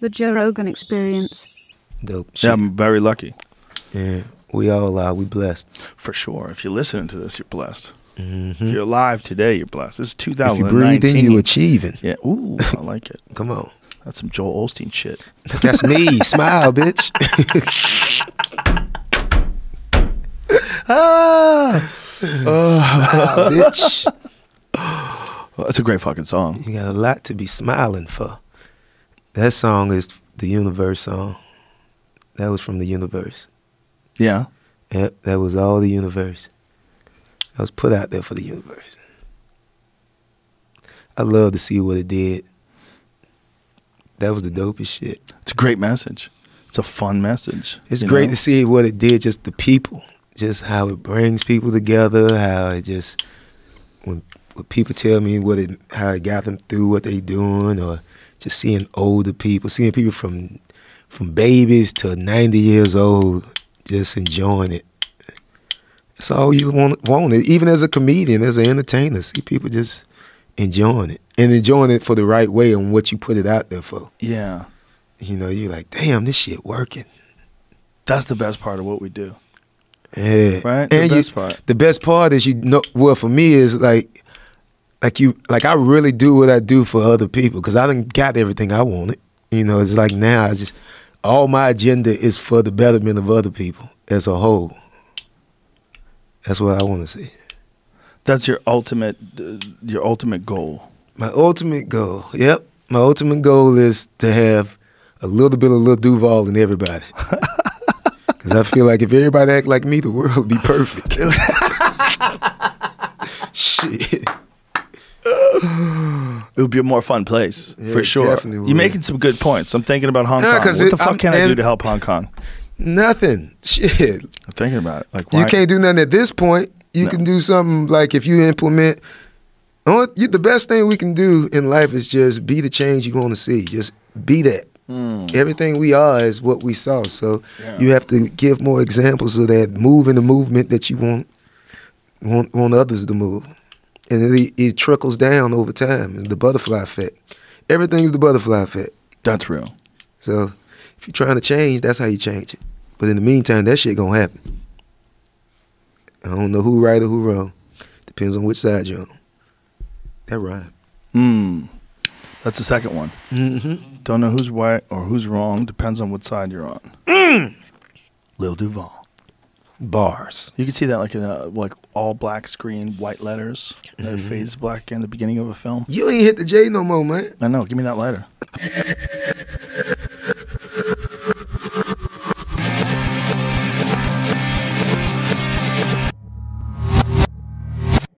The Joe Rogan Experience. Dope. Yeah, I'm very lucky Yeah. We all are. We blessed. for sure. If you're listening to this, you're blessed. hmm If you're alive today, you're blessed. This is 2019. If you 2019. breathing, you're achieving. yeah. Ooh, I like it. Come on. That's some Joel Osteen shit. That's me. Smile, bitch. ah, Smile, bitch. Well, that's a great fucking song. You got a lot to be smiling for. That song is the universe song. That was from the universe. Yeah. Yep, that was all the universe. That was put out there for the universe. I love to see what it did. That was the dopest shit. It's a great message. It's a fun message. It's great know? to see what it did, just the people, just how it brings people together, how it just when when people tell me what it how it got them through what they doing, or just seeing older people, seeing people from from babies to ninety years old, just enjoying it. That's all you want. Want it, even as a comedian, as an entertainer, see people just enjoying it and enjoying it for the right way and what you put it out there for. Yeah. You know, you're like, damn, this shit working. That's the best part of what we do. Yeah. Right? The And you- best part. The best part is you know. Well, for me is like, like you, like I really do what I do for other people because I didn't got everything I wanted. You know, it's like now I just all my agenda is for the betterment of other people as a whole. That's what I want to see. That's your ultimate uh, your ultimate goal. My ultimate goal. Yep. My ultimate goal is to have a little bit of Lil Duval in everybody. Because I feel like if everybody act like me, the world would be perfect. Shit. It would be a more fun place Yeah, for sure. You're making some good points. I'm thinking about Hong Nah, Kong. What it- the fuck I'm- can I do to help Hong Kong? Nothing. Shit. I'm thinking about it. Like why? You can't do nothing at this point. You No. can do something like if you implement. you- The best thing we can do in life is just be the change you want to see. Just be that. Mm. Everything we are is what we saw. So Yeah. you have to give more examples of that. Move in the movement that you want want want others to move, and it, it trickles down over time. The butterfly effect. Everything's the butterfly effect. That's real. So if you're trying to change, that's how you change it. But in the meantime, that shit gonna happen. I don't know who right or who wrong. Depends on which side you're on. That right. Mm. That's the second one. Mm-hmm. Don't know who's right or who's wrong. Depends on what side you're on. Mm. Lil Duval. Bars. You can see that like in a like all black screen, white letters that Mm-hmm. fades black in the beginning of a film. You ain't hit the J no more, man. I know. Give me that lighter.